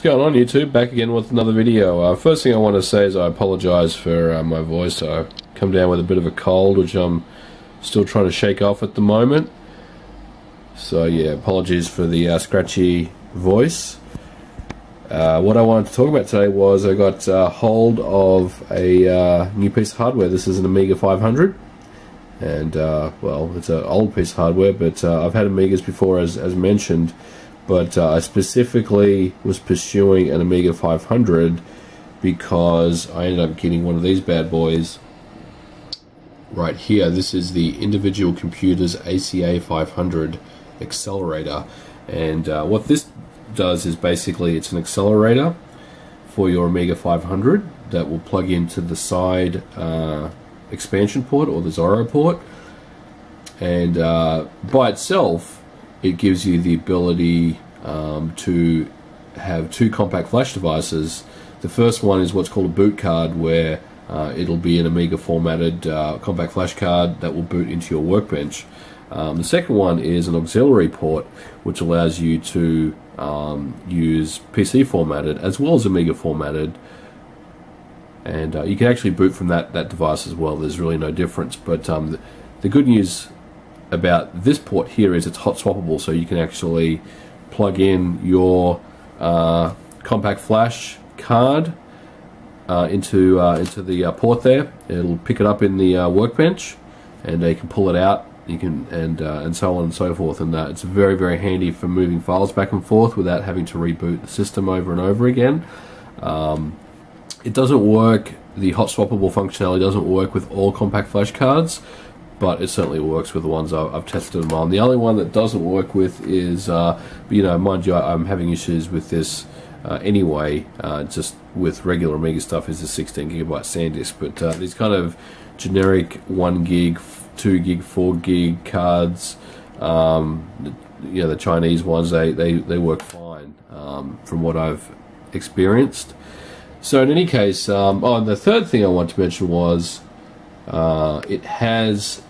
What's going on YouTube? Back again with another video. Uh, first thing I want to say is I apologise for uh, my voice. I come down with a bit of a cold which I'm still trying to shake off at the moment. So yeah, apologies for the uh, scratchy voice. Uh, what I wanted to talk about today was I got uh, hold of a uh, new piece of hardware. This is an Amiga 500 and well it's an old piece of hardware but I've had Amigas before as, as mentioned but uh, I specifically was pursuing an Amiga 500 because I ended up getting one of these bad boys right here. This is the Individual Computers ACA 500 accelerator and uh, what this does is basically it's an accelerator for your Amiga 500 that will plug into the side uh, expansion port or the Zorro port and uh, by itself it gives you the ability um, to have two compact flash devices. The first one is what's called a boot card, where uh, it'll be an Amiga formatted uh, compact flash card that will boot into your workbench. Um, the second one is an auxiliary port, which allows you to um, use PC formatted as well as Amiga formatted. And uh, you can actually boot from that, that device as well. There's really no difference. But um, the, the good news about this port here is it's hot swappable, so you can actually plug in your uh, compact flash card uh, into uh, into the uh, port there. It'll pick it up in the uh, workbench, and they can pull it out. You can and uh, and so on and so forth. And it's very very handy for moving files back and forth without having to reboot the system over and over again. Um, it doesn't work. The hot swappable functionality doesn't work with all compact flash cards but it certainly works with the ones I've, tested them on. The only one that doesn't work with is, uh, you know, mind you, I'm having issues with this uh, anyway, uh, just with regular Amiga stuff is a 16 gigabyte SanDisk, but uh, these kind of generic 1 gig, 2 gig, 4 gig cards, um, you know, the Chinese ones, they, they, they work fine um, from what I've experienced. So in any case, um, oh, and the third thing I want to mention was uh, it has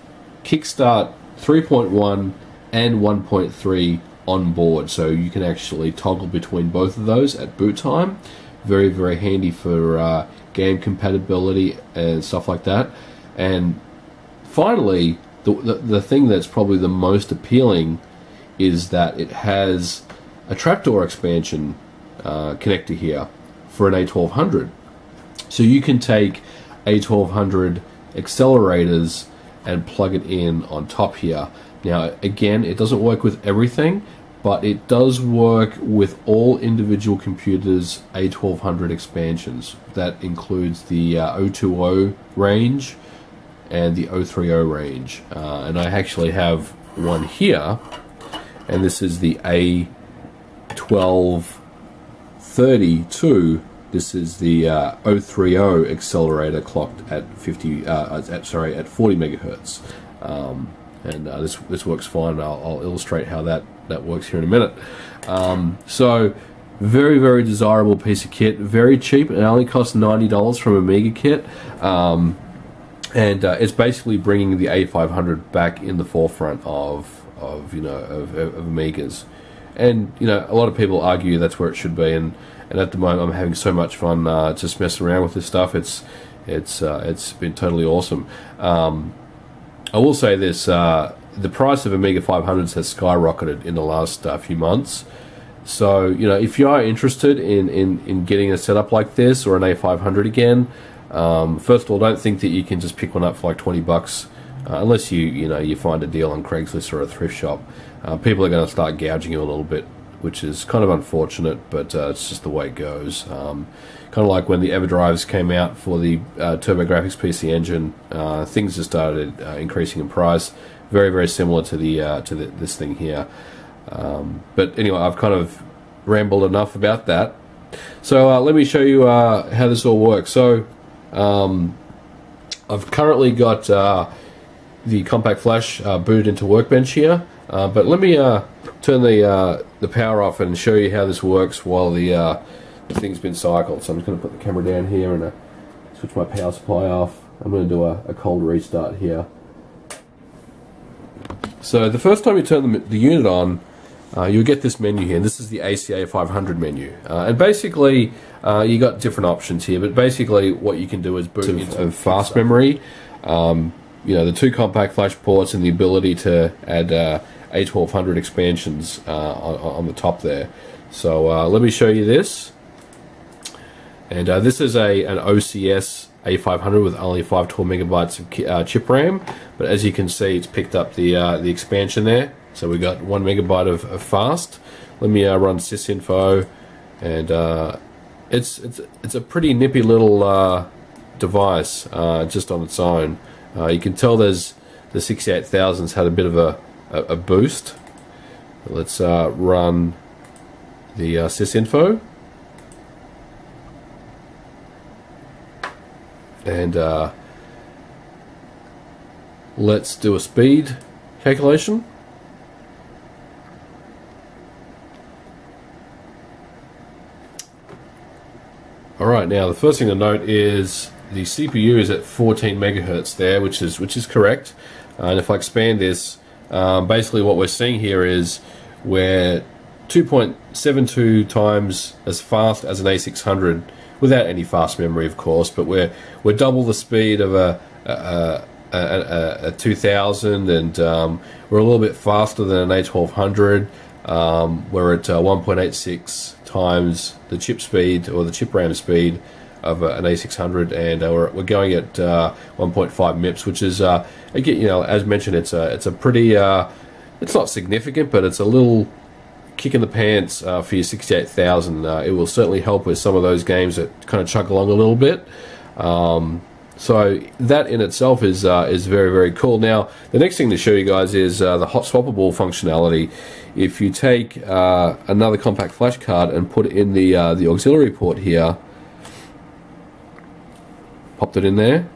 Kickstart 3.1 and 1.3 on board, so you can actually toggle between both of those at boot time. Very, very handy for uh, game compatibility and stuff like that. And finally, the, the, the thing that's probably the most appealing is that it has a trapdoor expansion uh, connector here for an A1200. So you can take A1200 accelerators and plug it in on top here. Now, again, it doesn't work with everything, but it does work with all individual computers A1200 expansions. That includes the uh, 020 range and the 030 range. Uh, and I actually have one here, and this is the A1232 this is the uh, 030 accelerator clocked at 50, uh, at, sorry, at 40 megahertz. Um, and uh, this this works fine. I'll, I'll, illustrate how that that works here in a minute. Um, so, very very desirable piece of kit. Very cheap. It only costs ninety dollars from Amiga kit. Um, and uh, it's basically bringing the A500 back in the forefront of of you know of, of Amigas, and you know a lot of people argue that's where it should be, and and at the moment I'm having so much fun uh, just messing around with this stuff. It's it's uh, it's been totally awesome. Um, I will say this: uh, the price of Amiga 500s has skyrocketed in the last uh, few months. So you know, if you are interested in, in, in getting a setup like this or an A500 again, um, first of all, don't think that you can just pick one up for like 20 bucks. Uh, unless you you know you find a deal on Craigslist or a thrift shop, uh, people are going to start gouging you a little bit which is kind of unfortunate, but uh, it's just the way it goes. Um, kind of like when the EverDrives came out for the uh, TurboGrafx PC Engine, uh, things just started uh, increasing in price. Very, very similar to the uh, to the, this thing here. Um, but anyway, I've kind of rambled enough about that. So uh, let me show you how this all works. So um, I've currently got the compact flash booted into Workbench here. Uh, but let me uh, turn the uh, the power off and show you how this works while the, uh, the thing's been cycled. So I'm just going to put the camera down here and uh, switch my power supply off. I'm going to do a, a, cold restart here. So the first time you turn the, the unit on, uh, you'll get this menu here. And this is the ACA 500 menu. Uh, and basically, uh, you got different options here, but basically what you can do is boot into fast memory. Um, you know, the two compact flash ports and the ability to add uh, A1200 expansions uh, on, on, the top there. So uh, let me show you this. And this is a an OCS A500 with only 512 megabytes of chip RAM, but as you can see, it's picked up the the expansion there. So we got one megabyte of, of fast. Let me uh, run sysinfo, and uh, it's it's it's a pretty nippy little uh, device uh, just on its own. Uh, you can tell there's the 68000's had a bit of a, a, a boost. Let's uh, run the sysinfo. And let's do a speed calculation. Alright, now the first thing to note is the CPU is at 14 megahertz there, which is which is correct. And if I expand this, um, basically what we're seeing here is we're 2.72 times as fast as an A600 without any fast memory, of course, but we're we're double the speed of a a, a, a, a 2000, and um, we're a little bit faster than an A1200. Um, we're at uh, 1.86 times the chip speed or the chip RAM speed of an A600, and uh, we're, we're going at uh, 1.5 MIPS, which is uh, again, you know, as mentioned, it's a it's a pretty it's not significant, but it's a little kick in the pants uh, for your 68,000. Uh, it will certainly help with some of those games that kind of chug along a little bit. Um, so that in itself is uh, is very very cool. Now the next thing to show you guys is the hot swappable functionality. If you take another compact flash card and put it in the the auxiliary port here, popped it in there.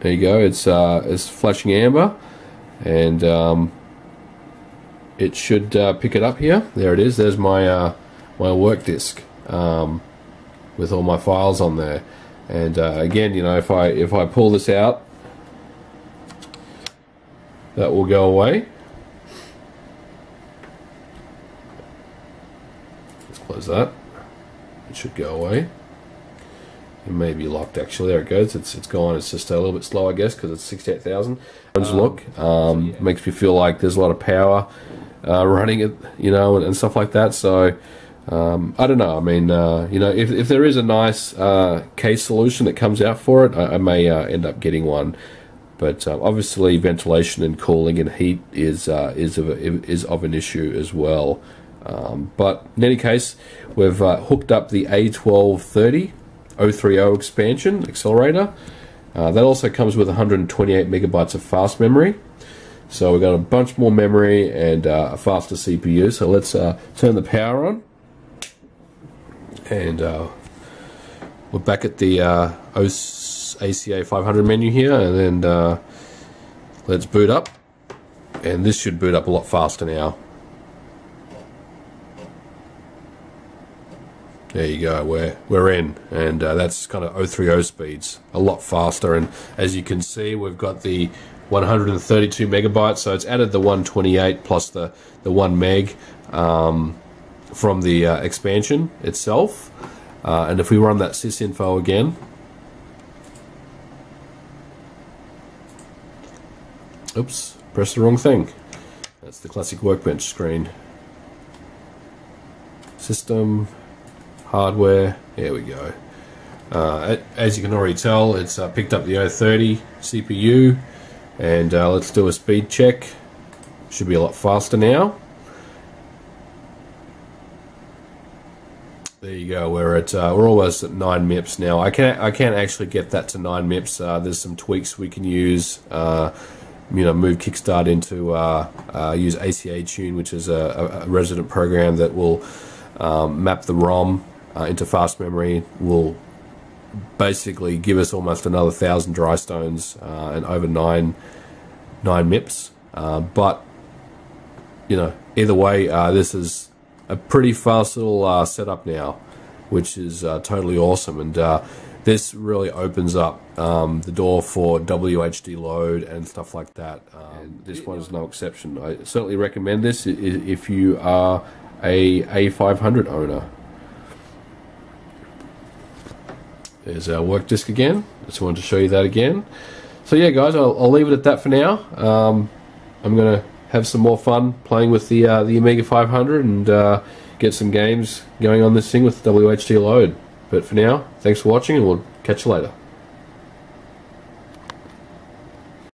There you go. It's uh, it's flashing amber, and um, it should uh, pick it up here. There it is. There's my my work disk um, with all my files on there. And uh, again, you know, if I if I pull this out, that will go away. Let's close that. It should go away. It may be locked actually. There it goes. It's it's gone. It's just a little bit slow, I guess, because it's sixty-eight thousand. Um, look um, so yeah. makes me feel like there's a lot of power uh, running it, you know, and, and stuff like that. So um, I don't know. I mean, uh, you know, if, if there is a nice uh, case solution that comes out for it, I, I may uh, end up getting one. But uh, obviously, ventilation and cooling and heat is uh, is of a, is of an issue as well. Um, but in any case, we've uh, hooked up the A1230 030 expansion accelerator. that also comes with 128 megabytes of fast memory. So we've got a bunch more memory and a faster CPU. So let's turn the power on and uh, we're back at the uh, ACA 500 menu here and then uh, let's boot up and this should boot up a lot faster now there you go we're we're in and uh, that's kind of 030 speeds a lot faster and as you can see we've got the 132 megabytes so it's added the 128 plus the the 1 meg um, from the uh, expansion itself. Uh, and if we run that sysinfo again, oops, press the wrong thing. That's the classic workbench screen. System, hardware, there we go. Uh, as you can already tell, it's uh, picked up the 030 CPU, and uh, let's do a speed check. Should be a lot faster now. There you go. We're at uh, we're almost at nine MIPS now. I can I can't actually get that to nine MIPS. Uh, there's some tweaks we can use. Uh, you know, move Kickstart into use ACA Tune, which is a, a resident program that will um, map the ROM uh, into fast memory. Will basically give us almost another thousand Dhrystones and over nine nine MIPS. but you know, either way, this is a pretty fast little uh, setup now, which is uh, totally awesome. And uh, this really opens up um, the door for WHD load and stuff like that. Um, this one is no exception. I certainly recommend this if you are a A500 owner. There's our work disk again. Just wanted to show you that again. So yeah, guys, I'll, I'll leave it at that for now. Um, I'm gonna have some more fun playing with the uh, the Amiga 500 and uh, get some games going on this thing with WHD load. But for now, thanks for watching, and we'll catch you later.